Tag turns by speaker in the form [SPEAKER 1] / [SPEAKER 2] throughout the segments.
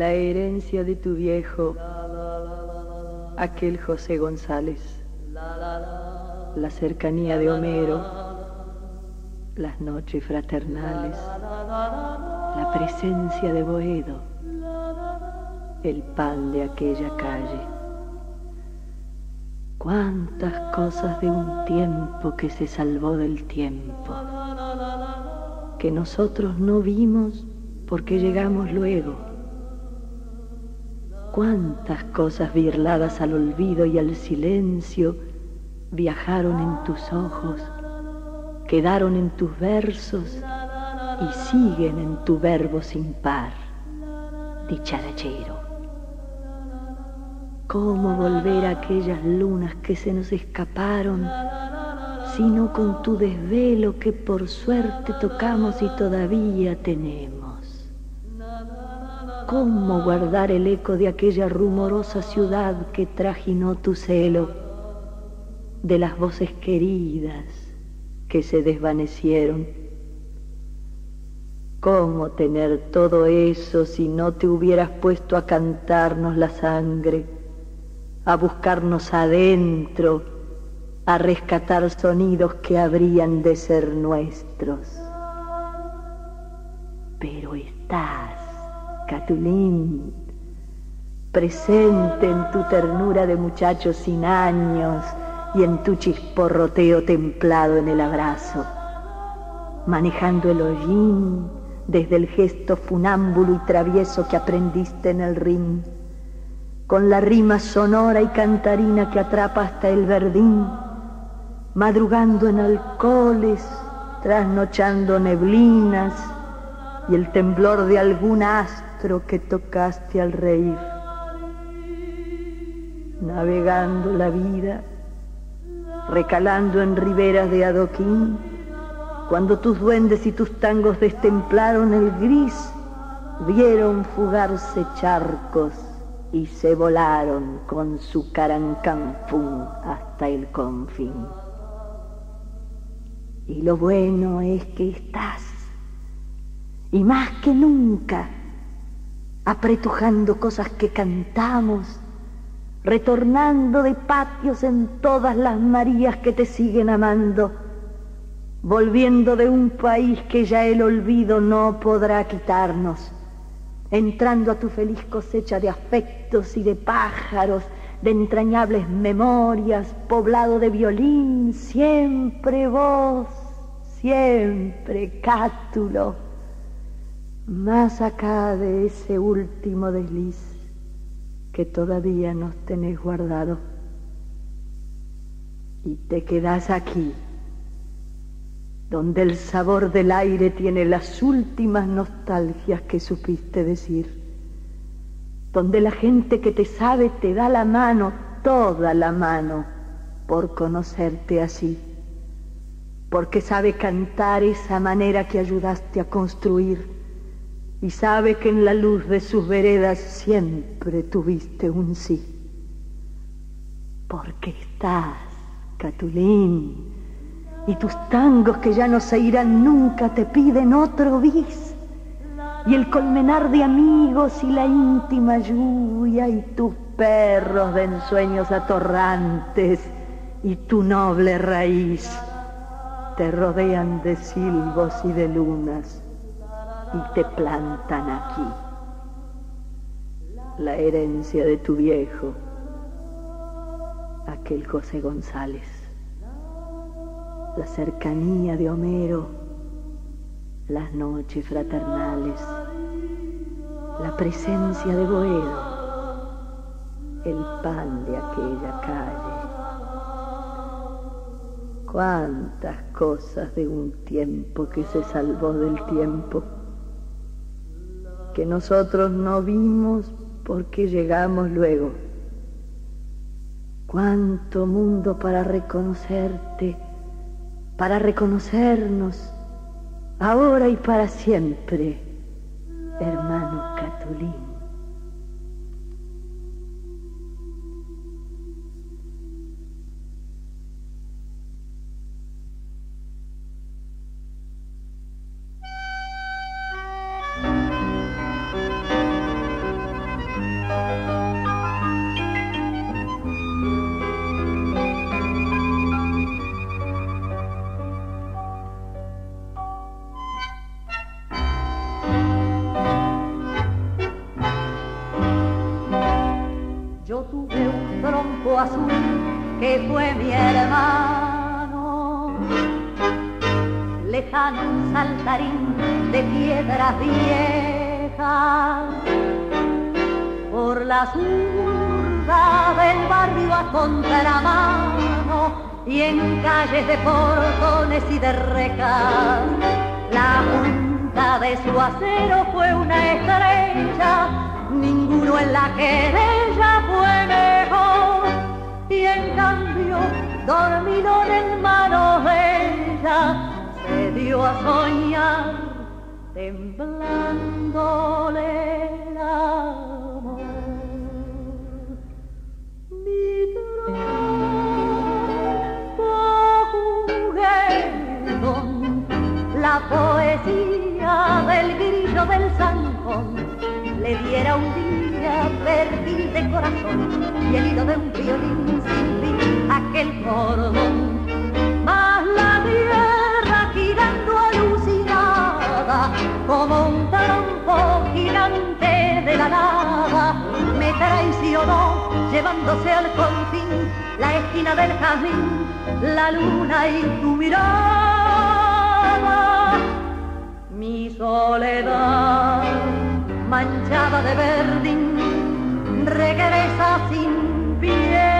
[SPEAKER 1] la herencia de tu viejo, aquel José González, la cercanía de Homero, las noches fraternales, la presencia de Boedo, el pan de aquella calle. Cuántas cosas de un tiempo que se salvó del tiempo, que nosotros no vimos porque llegamos luego Cuántas cosas birladas al olvido y al silencio viajaron en tus ojos, quedaron en tus versos y siguen en tu verbo sin par, dicharachero. ¿Cómo volver a aquellas lunas que se nos escaparon, sino con tu desvelo que por suerte tocamos y todavía tenemos? ¿Cómo guardar el eco de aquella rumorosa ciudad que trajinó tu celo? De las voces queridas que se desvanecieron. ¿Cómo tener todo eso si no te hubieras puesto a cantarnos la sangre, a buscarnos adentro, a rescatar sonidos que habrían de ser nuestros? Pero estás Catulín, presente en tu ternura de muchacho sin años y en tu chisporroteo templado en el abrazo, manejando el hollín desde el gesto funámbulo y travieso que aprendiste en el ring, con la rima sonora y cantarina que atrapa hasta el verdín, madrugando en alcoholes, trasnochando neblinas y el temblor de algún que tocaste al reír, navegando la vida, recalando en riberas de adoquín, cuando tus duendes y tus tangos destemplaron el gris, vieron fugarse charcos y se volaron con su carancanfún hasta el confín. Y lo bueno es que estás, y más que nunca, apretujando cosas que cantamos, retornando de patios en todas las Marías que te siguen amando, volviendo de un país que ya el olvido no podrá quitarnos, entrando a tu feliz cosecha de afectos y de pájaros, de entrañables memorias, poblado de violín, siempre vos, siempre cátulo más acá de ese último desliz que todavía nos tenés guardado. Y te quedás aquí, donde el sabor del aire tiene las últimas nostalgias que supiste decir, donde la gente que te sabe te da la mano, toda la mano, por conocerte así, porque sabe cantar esa manera que ayudaste a construir y sabe que en la luz de sus veredas siempre tuviste un sí. Porque estás, Catulín, y tus tangos que ya no se irán nunca te piden otro bis. Y el colmenar de amigos y la íntima lluvia y tus perros de ensueños atorrantes y tu noble raíz te rodean de silbos y de lunas y te plantan aquí. La herencia de tu viejo, aquel José González. La cercanía de Homero, las noches fraternales, la presencia de Boedo, el pan de aquella calle. Cuántas cosas de un tiempo que se salvó del tiempo que nosotros no vimos porque llegamos luego. Cuánto mundo para reconocerte, para reconocernos, ahora y para siempre, hermano Catulín. Cambio, dormido en manos de ella, se dio a soñar, temblándole el amor. Mi la poesía del grillo del zanjón le diera un día perfil de corazón y de un violín aquel cordón. Más la tierra girando alucinada como un trompo gigante de la nada me traicionó llevándose al confín la esquina del jazmín, la luna y tu mirada. Mi soledad manchada de verdín regresa sin piedad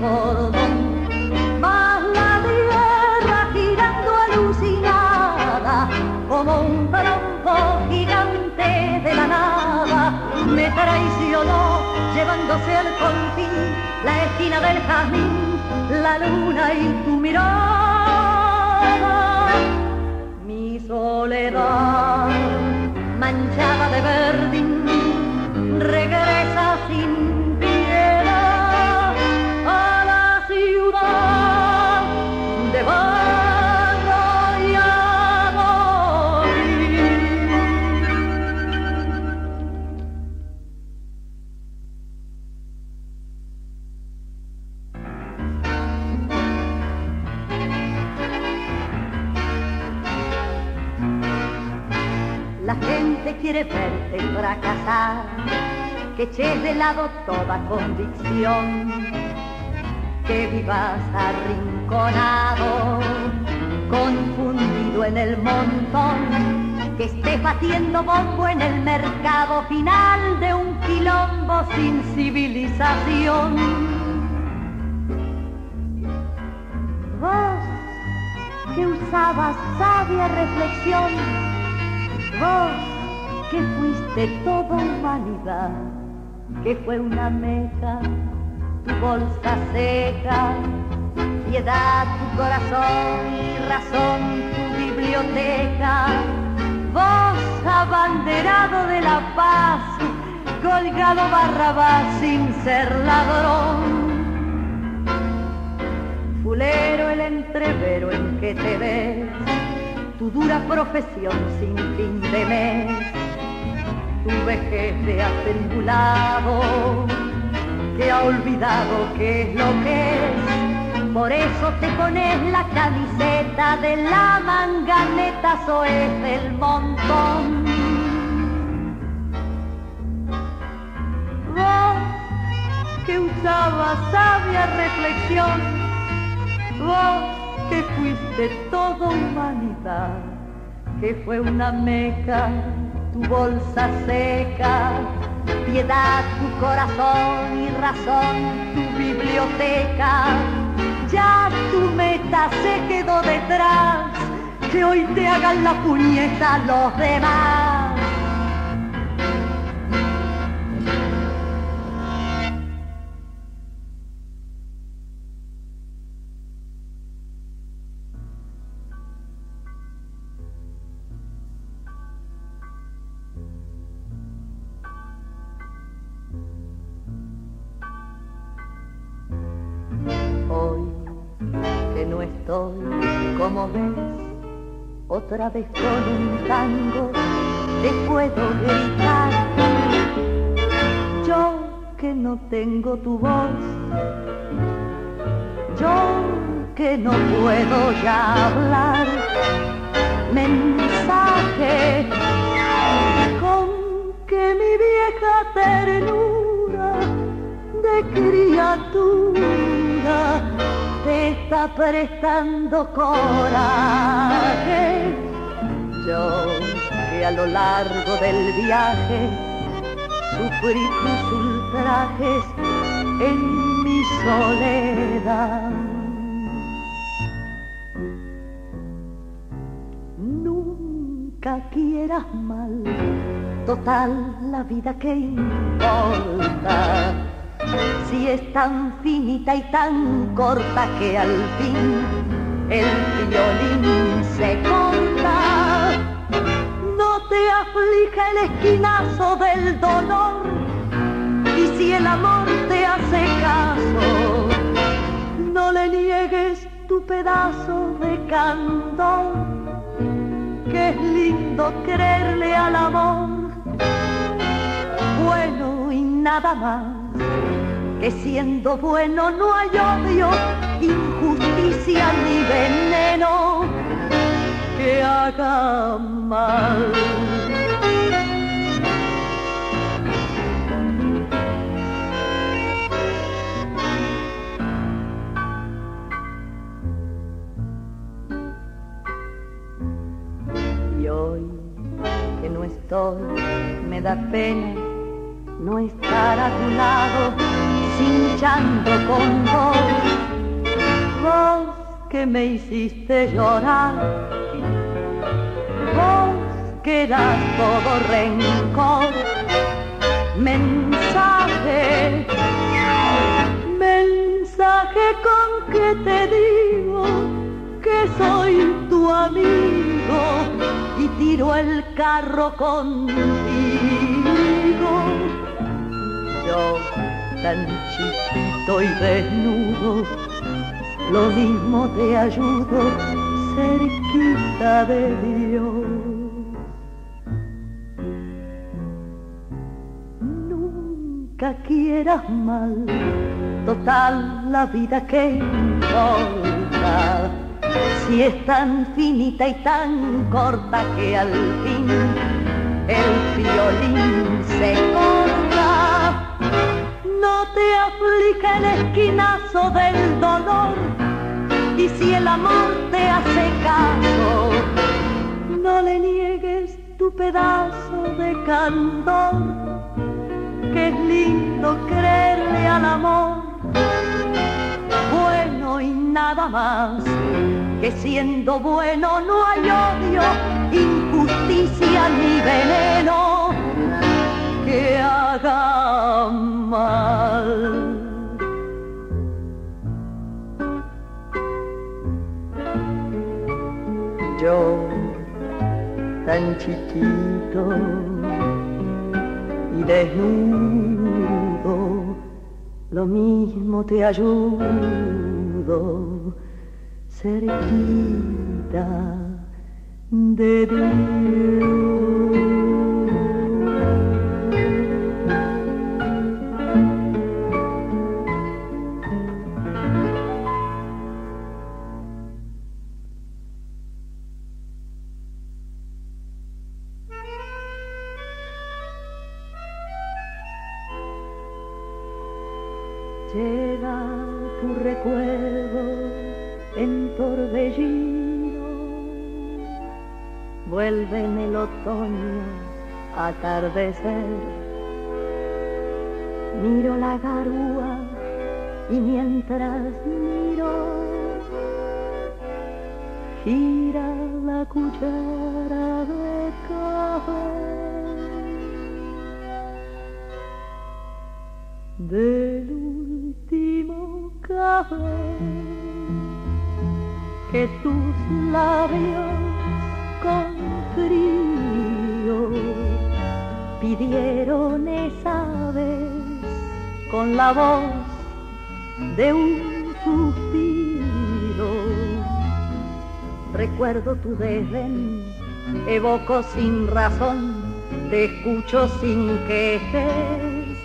[SPEAKER 1] cordón. Más la tierra girando alucinada como un trompo gigante de la nada me traicionó llevándose al confín la esquina del jazmín, la luna y tu mirada. Mi soledad manchada de verdín, gente quiere verte fracasar, que eches de lado toda convicción, que vivas arrinconado, confundido en el montón, que estés batiendo bombo en el mercado final de un quilombo sin civilización. Vos que usabas sabia reflexión, vos que fuiste toda humanidad, que fue una meca, tu bolsa seca, piedad, tu corazón y razón, tu biblioteca, vos abanderado de la paz, colgado barrabás sin ser ladrón. Fulero el entrevero en que te ves tu dura profesión sin fin de mes, tu vejez de atribulado, que ha olvidado qué es lo que es. Por eso te pones la camiseta de la manganeta, soez del montón. Vos que usabas sabia reflexión, vos que fuiste toda humanidad, que fue una meca, tu bolsa seca, piedad, tu corazón y razón, tu biblioteca. Ya tu meta se quedó detrás, que hoy te hagan la puñeta los demás. Otra vez con un tango te puedo gritar. Yo que no tengo tu voz, yo que no puedo ya hablar, mensaje con que mi vieja ternura de criatura te está prestando coraje. Que a lo largo del viaje sufrí tus ultrajes en mi soledad. Nunca quieras mal, total la vida que importa. Si es tan finita y tan corta que al fin el violín se corta te aflija el esquinazo del dolor y si el amor te hace caso, no le niegues tu pedazo de canto, que es lindo quererle al amor, bueno y nada más, que siendo bueno no hay odio, injusticia ni Y hoy que no estoy, me da pena no estar a tu lado, cinchando con vos, vos que me hiciste llorar que das todo rencor. Mensaje, mensaje con que te digo que soy tu amigo y tiro el carro contigo. Yo tan chiquito y desnudo, lo mismo te ayudo cerquita de Dios. Nunca quieras mal, total la vida que importa. Si es tan finita y tan corta que al fin el violín se corta. No te aplica el esquinazo del dolor y si el amor te hace caso, no le niegues tu pedazo de candor, que es lindo creerle al amor, bueno y nada más, que siendo bueno no hay odio, injusticia ni veneno que haga mal. yo tan chiquito y desnudo, lo mismo te ayudo cerquita de Dios. Otoño atardecer. Miro la garúa y mientras miro, gira la cuchara de café. Del último café que tus labios con frío pidieron esa vez con la voz de un suspiro recuerdo tu desdén, evoco sin razón, te escucho sin quejes.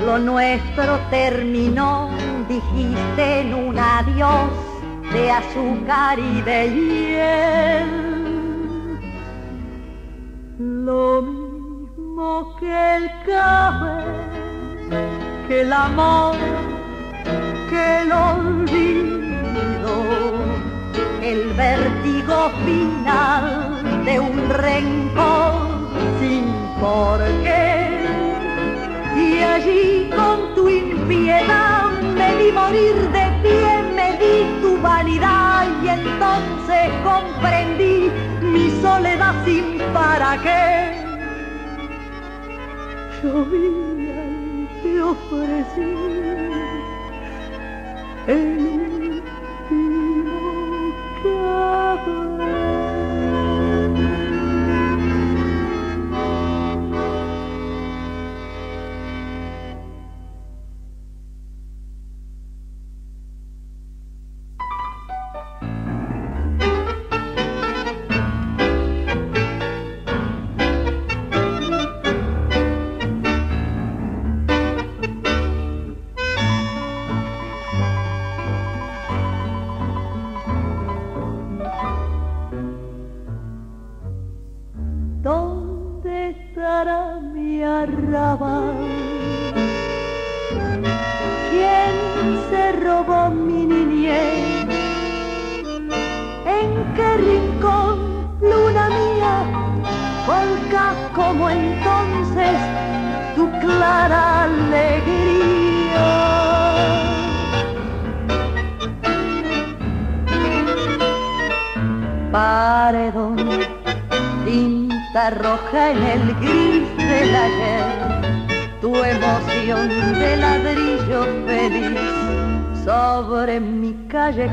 [SPEAKER 1] Lo nuestro terminó, dijiste en un adiós de azúcar y de hiel. Lo que el café, que el amor, que el olvido, el vértigo final de un rencor sin por qué. Y allí con tu impiedad me vi morir de pie, me di tu vanidad y entonces comprendí mi soledad sin para qué. Llovía y te ofrecí el último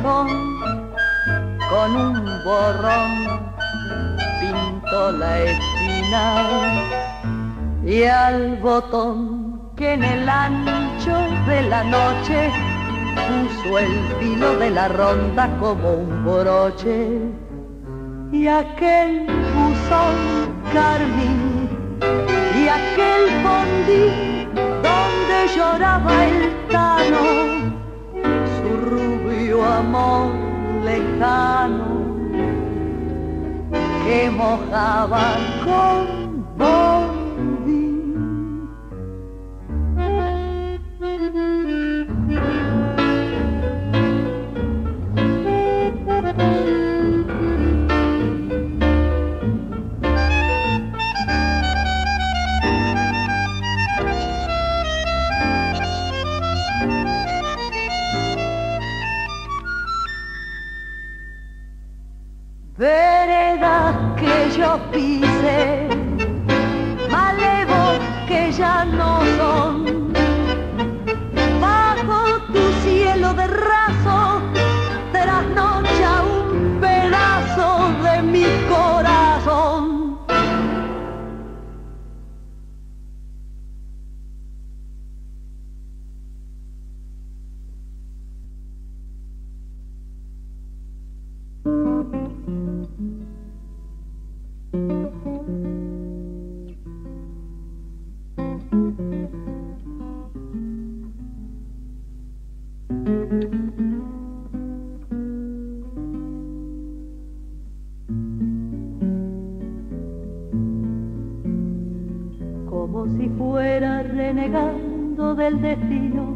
[SPEAKER 2] con un borrón pintó la esquina y al botón que en el ancho de la noche puso el filo de la ronda como un broche. Y aquel buzón carmín y aquel fondí donde lloraba el tano amor lejano que mojaba con bombín. Yo pise, del destino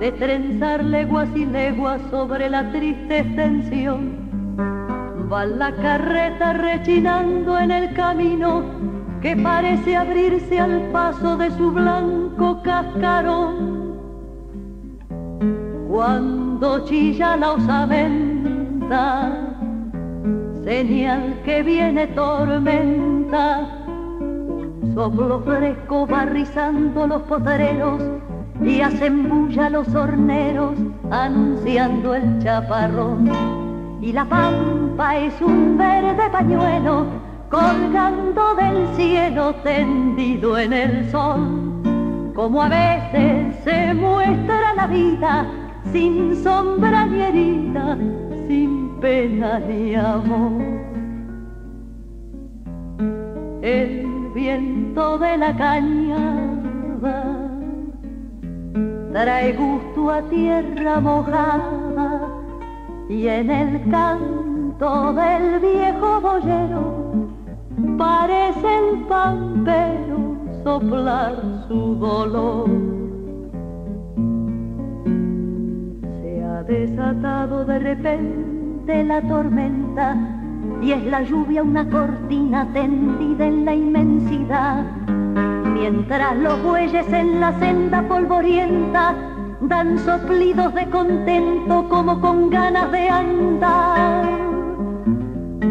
[SPEAKER 2] de trenzar leguas y leguas sobre la triste extensión. Va la carreta rechinando en el camino que parece abrirse al paso de su blanco cascarón. Cuando chilla la osamenta, señal que viene tormenta Soplo fresco va rizando los potreros y hacen bulla los horneros anunciando el chaparrón. Y la pampa es un verde pañuelo colgando del cielo tendido en el sol. Como a veces se muestra la vida sin sombra ni herida, sin pena ni amor. El viento de la cañada trae gusto a tierra mojada y en el canto del viejo boyero parece el pampero soplar su dolor. Se ha desatado de repente la tormenta y es la lluvia una cortina tendida en la inmensidad. Mientras los bueyes en la senda polvorienta dan soplidos de contento como con ganas de andar.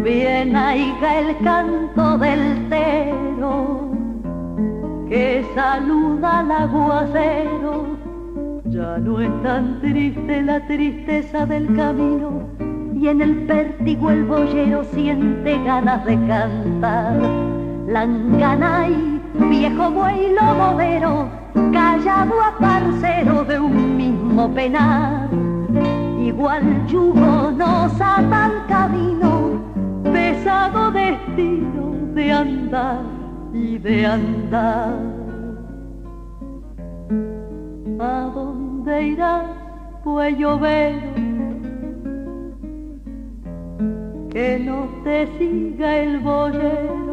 [SPEAKER 2] Bien aiga el canto del tero que saluda al aguacero. Ya no es tan triste la tristeza del camino y en el pértigo el boyero siente ganas de cantar. Langanay, viejo buey lobovero, callado a parcero de un mismo penar. Igual yugo nos ata al camino, pesado destino de andar y de andar. ¿A dónde irás, pues llover? Que no te siga el boyero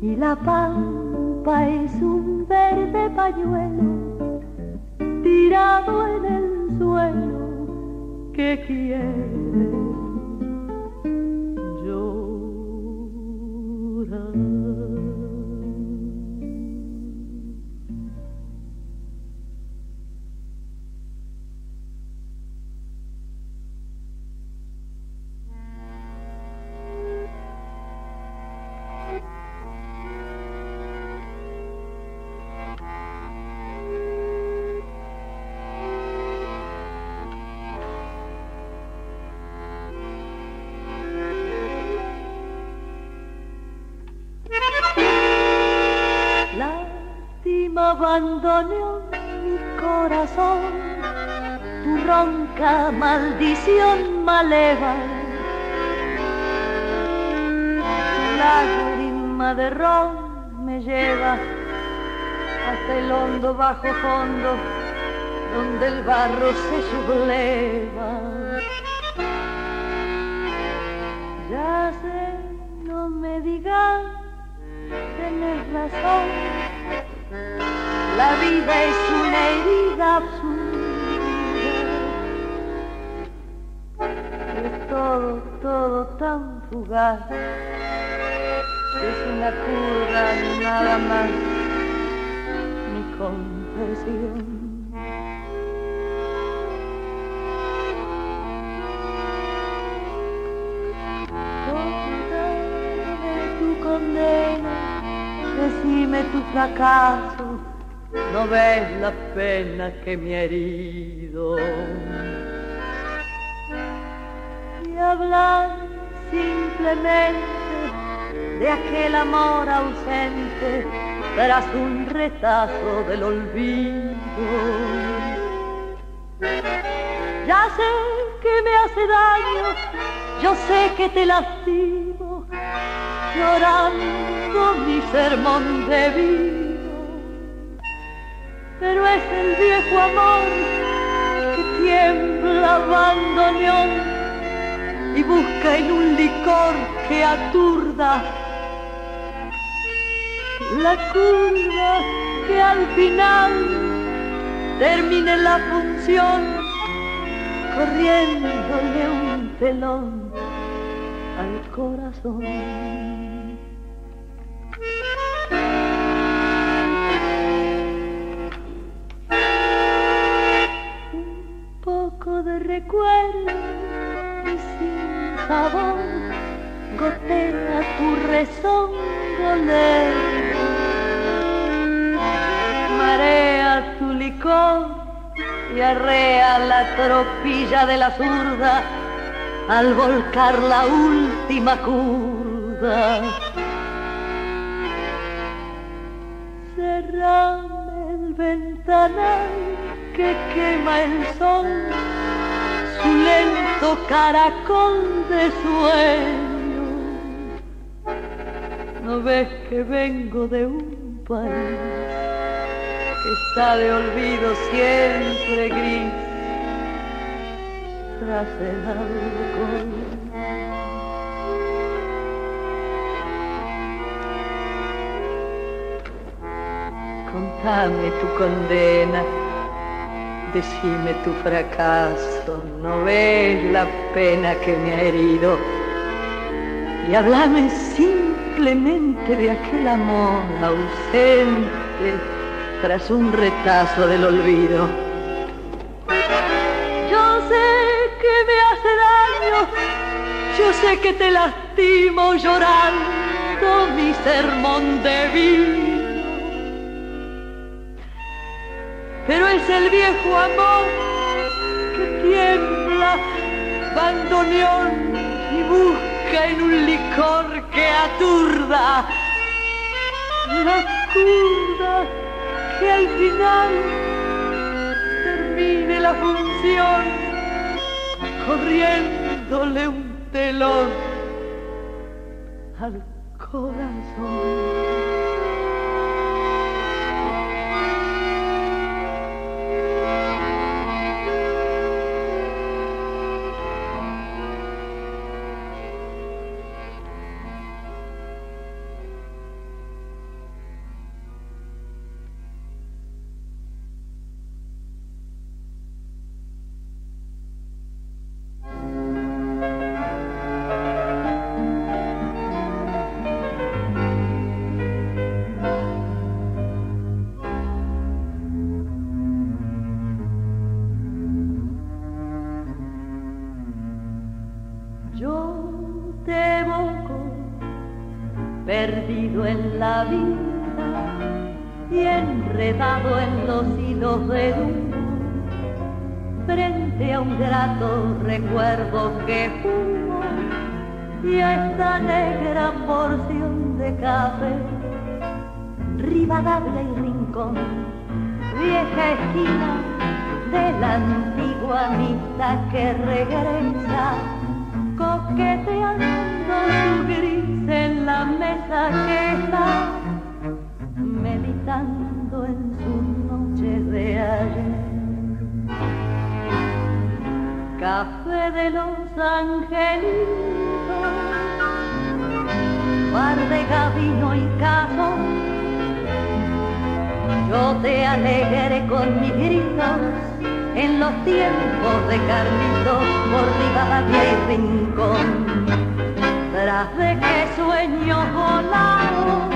[SPEAKER 2] y la pampa es un verde pañuelo tirado en el suelo que quiere tu ronca maldición maleva. Lágrima de ron me lleva hasta el hondo bajo fondo donde el barro se subleva. Ya sé, no me digas, tenés razón la vida es una herida absurda. Todo, todo tan fugaz. Es una curva, nada más. Mi confesión. de tu condena, decime tu fracaso no ves la pena que me ha herido. Hablar simplemente de aquel amor ausente tras un retazo del olvido. Ya sé que me hace daño, yo sé que te lastimo, llorando mi sermón de vida pero es el viejo amor que tiembla abandoneón y busca en un licor que aturda la curva que al final termine la función corriéndole un telón al corazón. de recuerdo sabor gotea tu rezongolero. Marea tu licor y arrea la tropilla de la zurda al volcar la última curva. Cerrame el ventanal que quema el sol tu lento caracol de sueño. No ves que vengo de un país que está de olvido siempre gris tras el alcohol. Contame tu condena decime tu fracaso, no ves la pena que me ha herido. Y hablame simplemente de aquel amor ausente tras un retazo del olvido. Yo sé que me hace daño, yo sé que te lastimo llorando mi sermón de pero es el viejo amor que tiembla, bandoneón y busca en un licor que aturda la curda que al final termine la función corriéndole un telón al corazón. Café, Rivadavia y Rincón, vieja esquina de la antigua amistad que regresa, coqueteando su gris en la mesa que está, meditando en su noche de ayer. Café de los angelitos, par de gavino y caso. Yo te alegré con mis gritos en los tiempos de Carlitos por Rivadavia y Rincón. Tras de qué sueño volaron,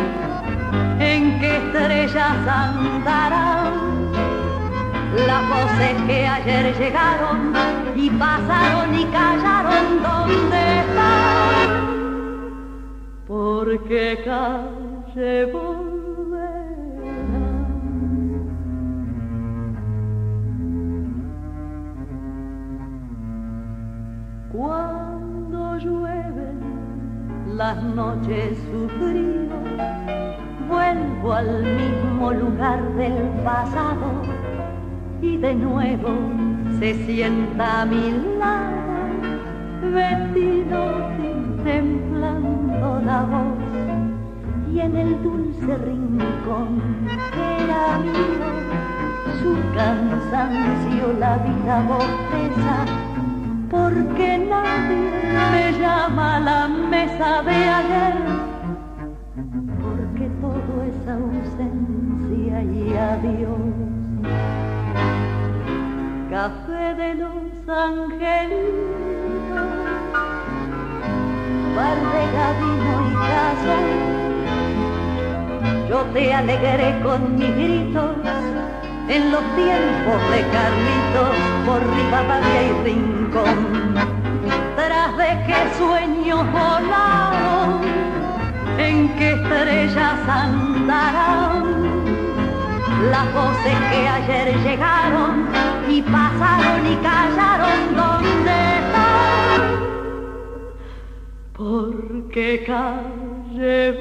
[SPEAKER 2] en qué estrellas andarán las voces que ayer llegaron y pasaron y callaron donde están. Porque calle volverán. Cuando llueven las noches su frío, vuelvo al mismo lugar del pasado y de nuevo se sienta a mi lado, vestido templando la voz y en el dulce rincón que era mío, su cansancio la vida bosteza, porque nadie me llama a la mesa de ayer, porque todo es ausencia y adiós. Café de los angelitos, de y casa. Yo te alegré con mis gritos en los tiempos de Carlitos por Rivadavia y Rincón. Tras de qué sueños volaron, en qué estrellas andarán las voces que ayer llegaron y pasaron y callaron donde. Porque calle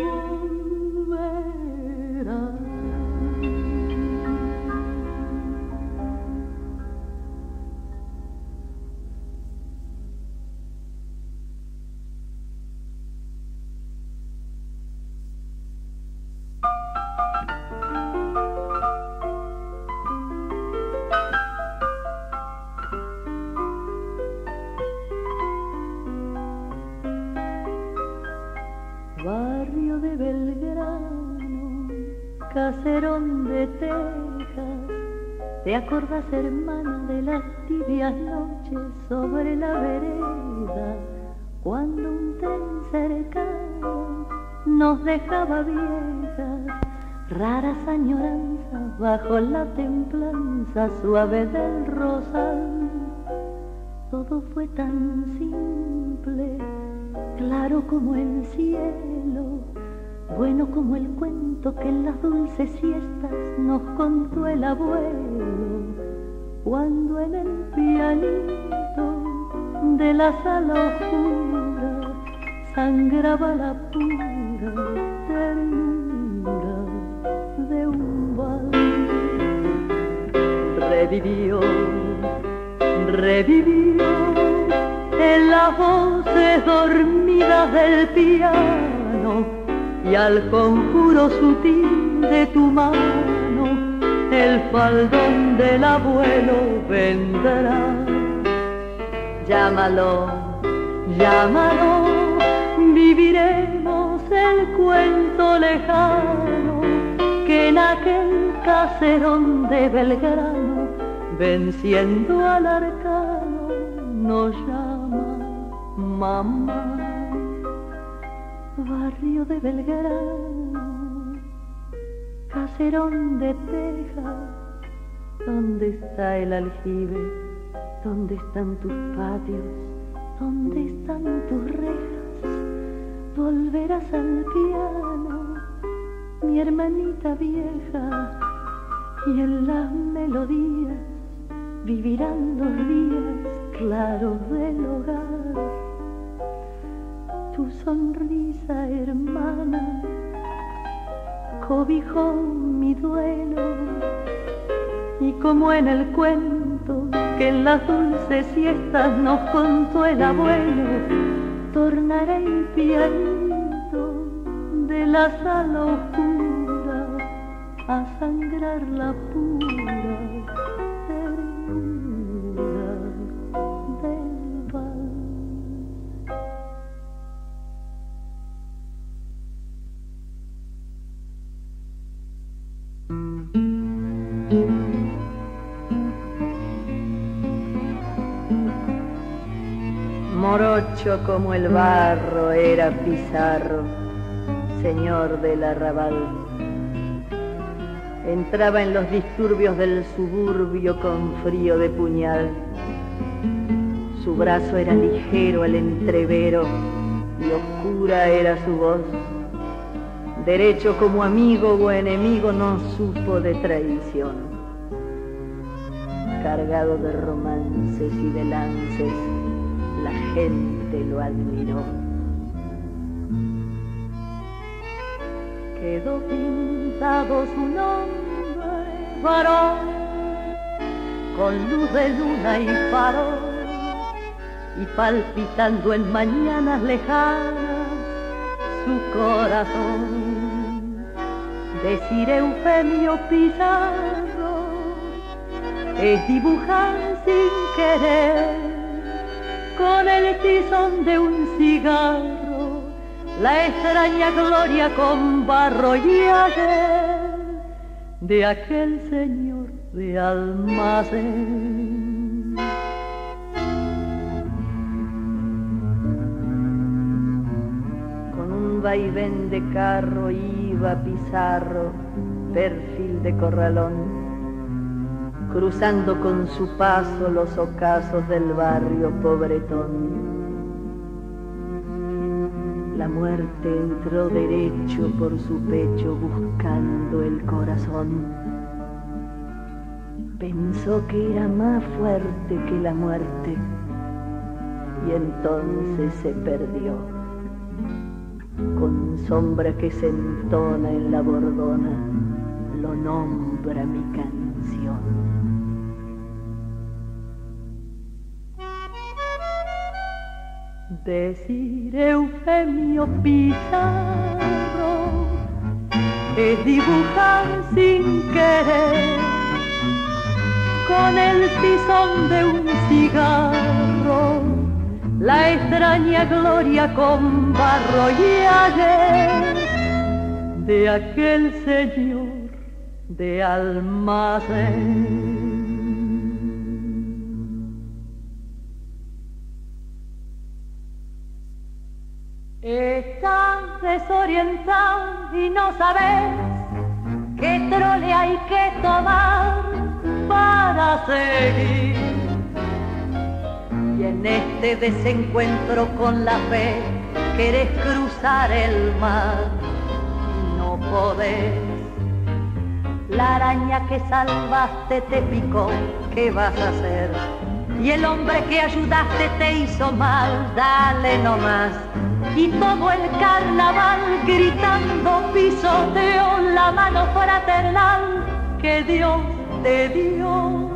[SPEAKER 2] ¿te acordás hermana de las tibias noches sobre la vereda? Cuando un tren cercano nos dejaba viejas, raras añoranzas bajo la templanza suave del rosal. Todo fue tan simple, claro como el cielo bueno como el cuento que en las dulces siestas nos contó el abuelo, cuando en el pianito de la sala oscura sangraba la pura ternura de un vals. Revivió, revivió en las voces dormidas del piano y al conjuro sutil de tu mano el faldón del abuelo vendrá. Llámalo, llámalo, viviremos el cuento lejano que en aquel caserón de Belgrano, venciendo al arcano, nos llama mamá barrio de Belgrano, caserón de Texas, ¿dónde está el aljibe? ¿Dónde están tus patios? ¿Dónde están tus rejas? Volverás al piano, mi hermanita vieja, y en las melodías vivirán los días claros del hogar tu sonrisa hermana cobijó mi duelo. Y como en el cuento que en las dulces siestas nos contó el abuelo tornaré pianito de la sala oscura a sangrar la pura
[SPEAKER 1] Como el barro era Pizarro, señor del arrabal. Entraba en los disturbios del suburbio con frío de puñal. Su brazo era ligero al entrevero y oscura era su voz. Derecho como amigo o enemigo no supo de traición. Cargado de romances y de lances, la gente lo admiró.
[SPEAKER 2] Quedó pintado su nombre, varón, con luz de luna y farol, y palpitando en mañanas lejanas su corazón. Decir Eufemio Pizarro es dibujar sin querer con el tizón de un cigarro, la extraña gloria con barro y ayer de aquel señor de almacén.
[SPEAKER 1] Con un vaivén de carro iba Pizarro, perfil de corralón cruzando con su paso los ocasos del barrio pobretón. La muerte entró derecho por su pecho buscando el corazón. Pensó que era más fuerte que la muerte y entonces se perdió. Con sombra que se entona en la bordona, lo nombra mi canción.
[SPEAKER 2] Decir Eufemio Pizarro es dibujar sin querer con el tizón de un cigarro la extraña gloria con barro y ayer de aquel señor de almacén. Estás desorientado y no sabes qué trole hay que tomar para seguir. Y en este desencuentro con la fe querés cruzar el mar y no podés. La araña que salvaste te picó, ¿qué vas a hacer? Y el hombre que ayudaste te hizo mal, dale nomás y todo el carnaval gritando pisoteó la mano fraternal que Dios te dio.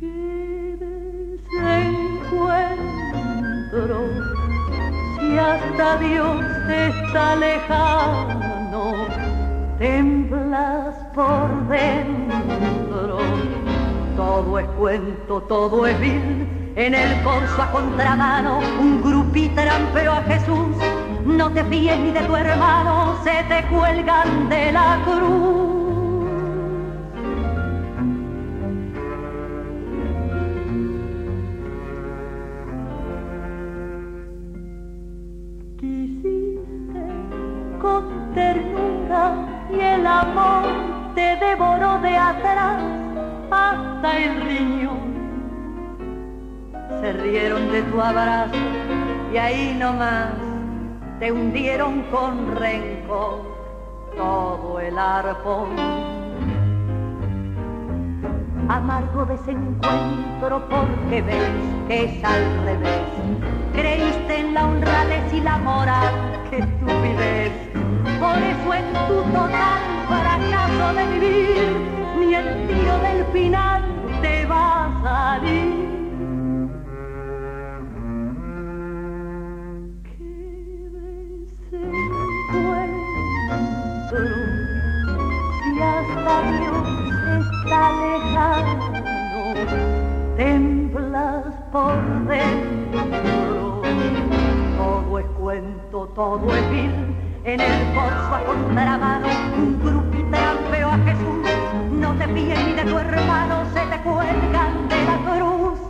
[SPEAKER 2] Qué desencuentro si hasta Dios está lejano, temblas por dentro. Todo es cuento, todo es vil en el corso a contramano, un grupito trampeó a Jesús. No te fíes ni de tu hermano, se te cuelgan de la cruz. Quisiste con ternura y el amor te devoró de atrás hasta el riñón se rieron de tu abrazo y ahí nomás te hundieron con rencor todo el arpón. Amargo desencuentro porque ves que es al revés. Creíste en la honradez y la moral, que estupidez. Por eso en tu total fracaso de vivir, ni el tiro del final te va a salir. Todo es cuento, todo es vil, en el corso a contramano, un grupito feo a Jesús. No te fíes ni de tu hermano, se te cuelgan de la cruz.